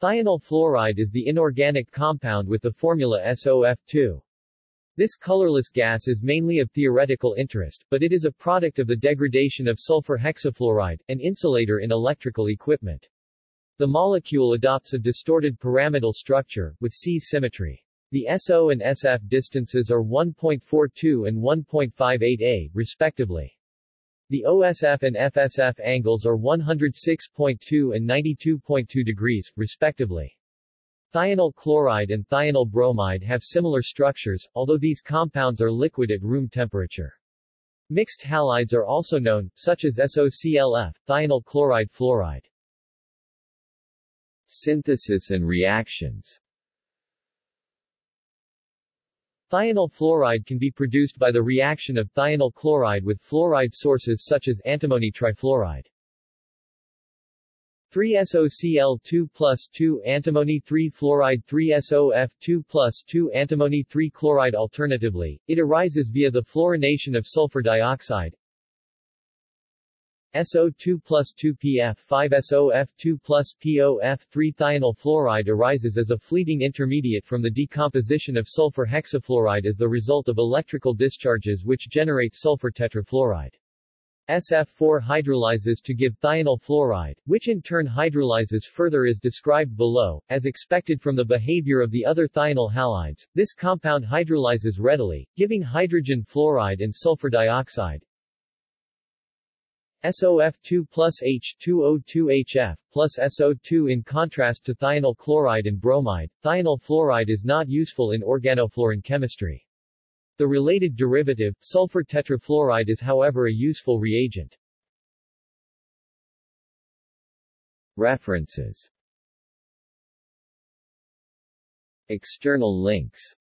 Thionyl fluoride is the inorganic compound with the formula SOF2. This colorless gas is mainly of theoretical interest, but it is a product of the degradation of sulfur hexafluoride, an insulator in electrical equipment. The molecule adopts a distorted pyramidal structure, with C-symmetry. The SO and SF distances are 1.42 and 1.58 a, respectively. The OSF and FSF angles are 106.2 and 92.2 degrees, respectively. Thionyl chloride and thionyl bromide have similar structures, although these compounds are liquid at room temperature. Mixed halides are also known, such as SOClF, thionyl chloride fluoride. Synthesis and reactions Thionyl fluoride can be produced by the reaction of thionyl chloride with fluoride sources such as antimony trifluoride. 3-SOCl2 plus 2 antimony 3 fluoride 3-SOF2 plus 2 antimony 3 chloride Alternatively, it arises via the fluorination of sulfur dioxide, SO2 plus 2PF 5SOF2 plus POF 3 thionyl fluoride arises as a fleeting intermediate from the decomposition of sulfur hexafluoride as the result of electrical discharges which generate sulfur tetrafluoride. SF4 hydrolyzes to give thionyl fluoride, which in turn hydrolyzes further as described below. As expected from the behavior of the other thionyl halides, this compound hydrolyzes readily, giving hydrogen fluoride and sulfur dioxide, SOF2 plus H2O2HF plus SO2 In contrast to thionyl chloride and bromide, thionyl fluoride is not useful in organofluorine chemistry. The related derivative, sulfur tetrafluoride is however a useful reagent. References External links